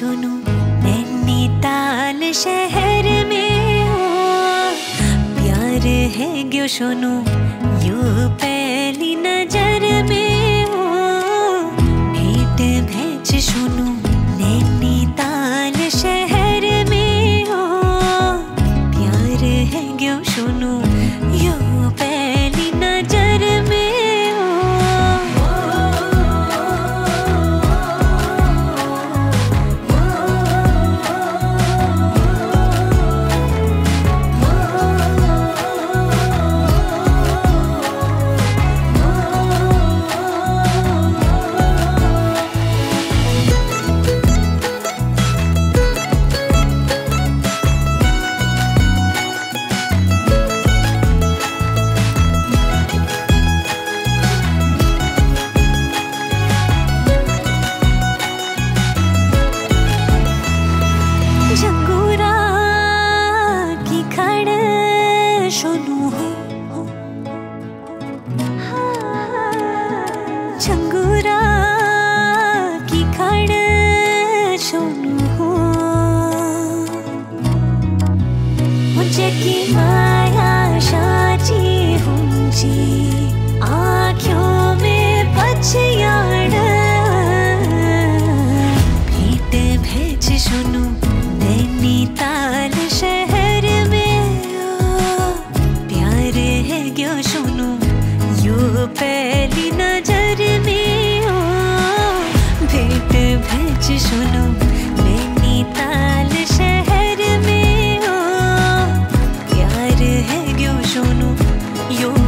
सुनो नैनीताल शहर में हो। प्यार है ग्यो सुनो, यू पहली नज़र में हो। भेंट भेज सुनो नैनीताल शहर में हो। प्यार है ग्यो सुनो, यू पहली नज़र में की माया You no.